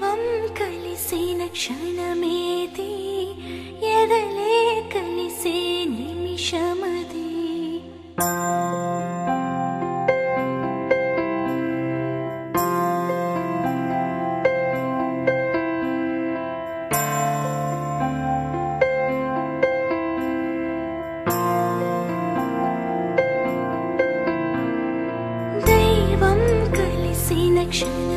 దైవం కలిసిన క్షణమేది ఎదలే కలిసే నిమిషమది దైవం కలిసిన క్షణమేది